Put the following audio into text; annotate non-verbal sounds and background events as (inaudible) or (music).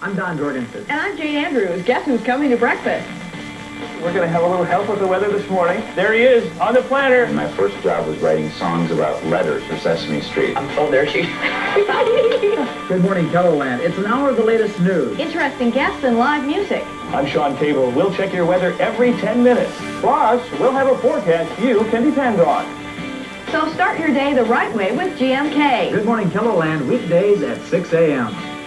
I'm Don Jorgensen. And I'm Jaine Andrews. Guess who's coming to breakfast? We're going to have a little help with the weather this morning. There he is, on the planter. My first job was writing songs about letters for Sesame Street. Oh, there she (laughs) Good morning, KELOLAND. It's an hour of the latest news. Interesting guests and live music. I'm Shawn Cable. We'll check your weather every 10 minutes. Plus, we'll have a forecast you can depend on. So start your day the right way with GMK. Good morning, KELOLAND. Weekdays at 6 a.m.